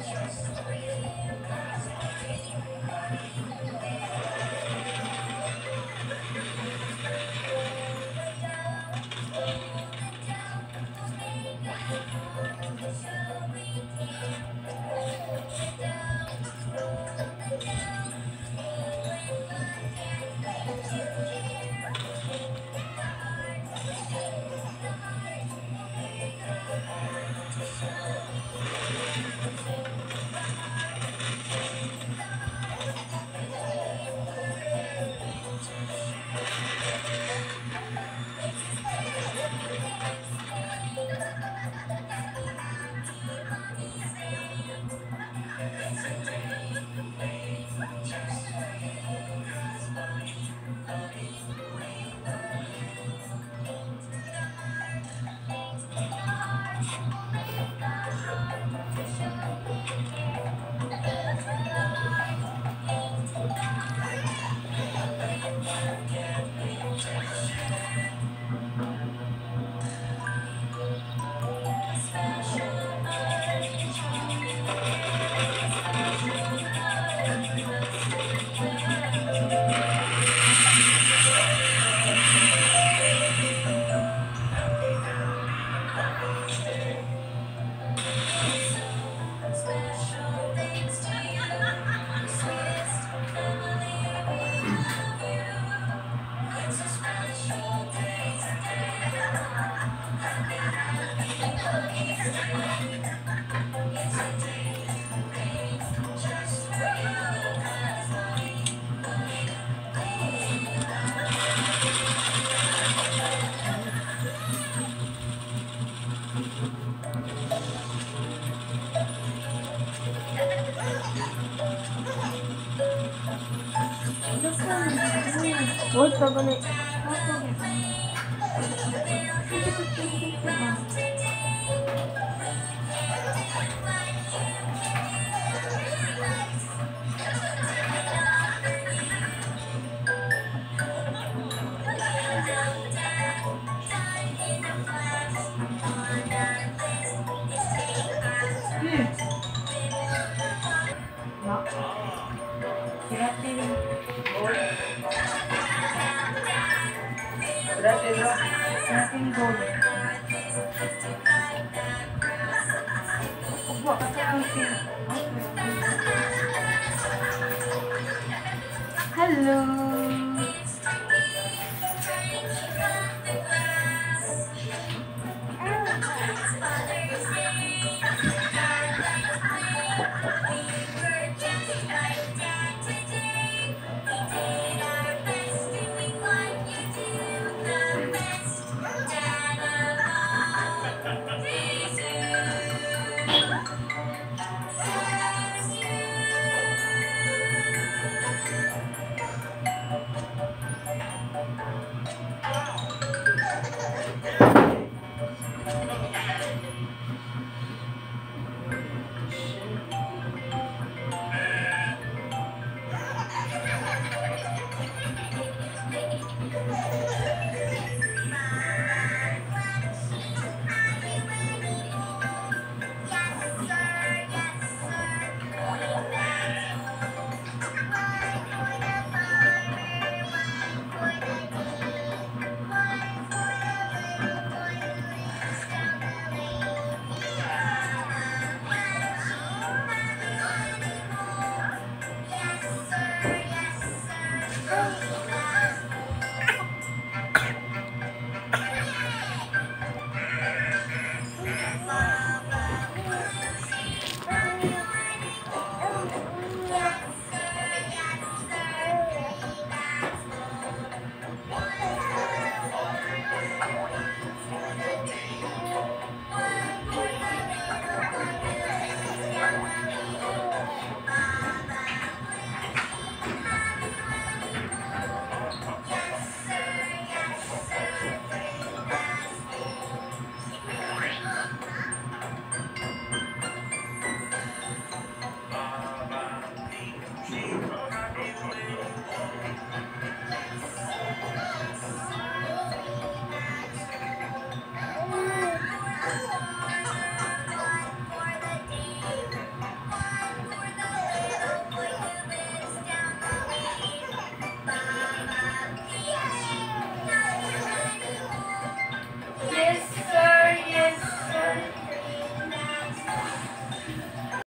Just What's up है Good afternoon. Wait, pabalik. Ating gold. Upo, kasi ang pin.